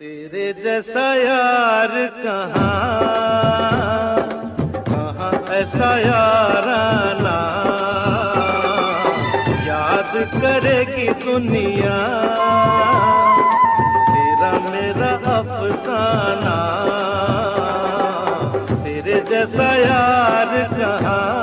तेरे जैसा यार कहाँ? कहाँ ऐसा याराना याद करेगी दुनिया, तेरा मेरा अफसाना। तेरे जैसा यार कहाँ?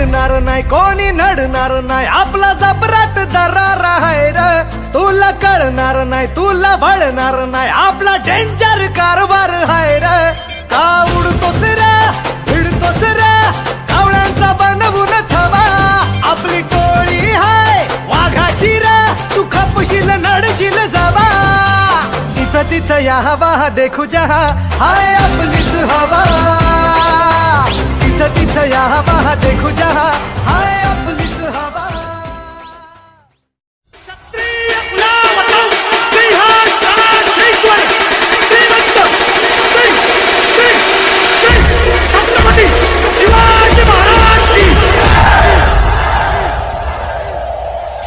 भिडणार नाही कोणी नडणार नाही. आपला जबराट दरार आहे र. तुला कळणार नाही तुला वळणार नाही. आपला डेंजर कारभार आहे र. का उडतो सिरा भिडतोस सिरा कावळ्यांचा बनवून थवा आपली टोळी हाय वाघाची रा. तू खपशील नडशील जबा इथं तिथं या हवा देखू जहा. हाय आपलीच हवा. तिथं तिथं या हवा देखू जहा। हाय।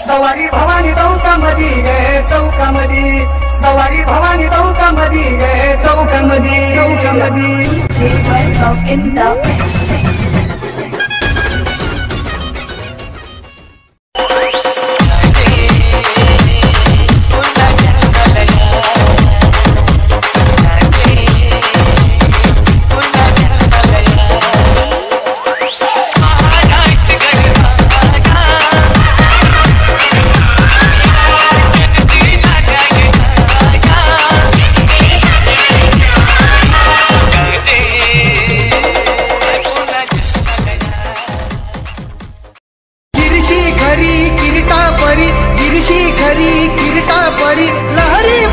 सवारी भवानी चौकामधी गे चौकामधी सवारी भवानी चौकामधी गे चौकामधी चौकामधी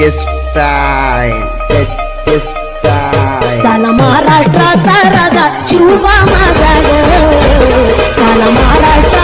es time, let's get time. తల మహారాష్ట్ర తరగా శివ మగ తల మహారాష్ట్ర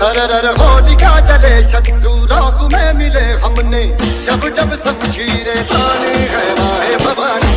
सरर होलिका जले शत्रु राहु में मिले हमने। जब जब शमशीरें ताने है भवानी।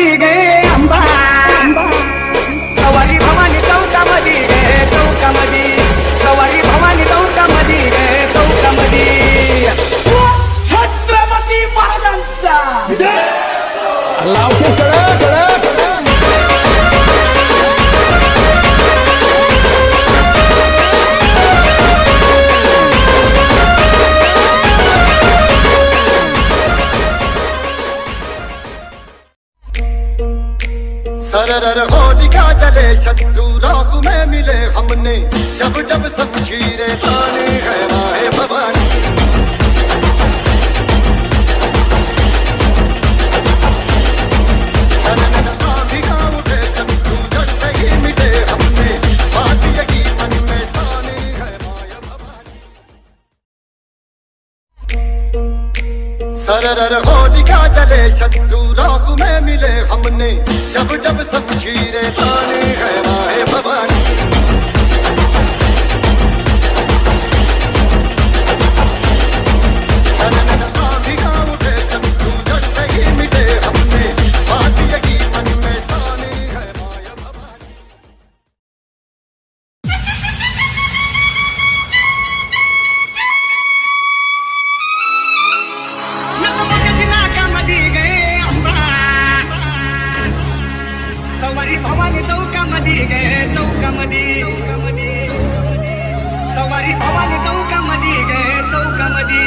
ಗಾತಿಗೆ सरर होलिका जले, शत्रु राख में मिले हमने। जब जब शमशीरें ताने है ही है माया भवानी सरर होलिका जले, शत्रु राख में मिले हमने। जब जब सब शीरे ताने गे चौकामध्ये सवारी भवानी चौकामध्ये गे चौकामध्ये.